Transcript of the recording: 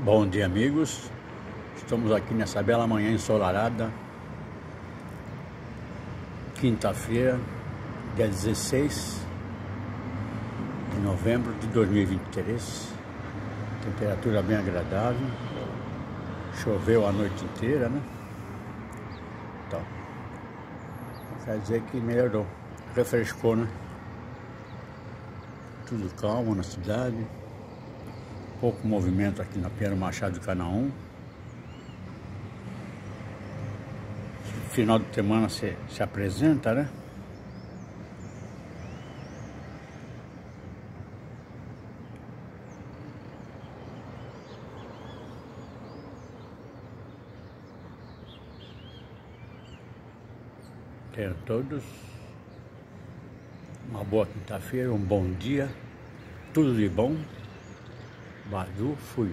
Bom dia, amigos. Estamos aqui nessa bela manhã ensolarada. Quinta-feira, dia 16 de novembro de 2023. Temperatura bem agradável. Choveu a noite inteira, né? Então, quer dizer que melhorou. Refrescou, né? Tudo calmo na cidade pouco movimento aqui na Pinheiro Machado de Canaã. Final de semana se, se apresenta, né? Tenham todos uma boa quinta-feira, um bom dia, tudo de bom. Badu, fui.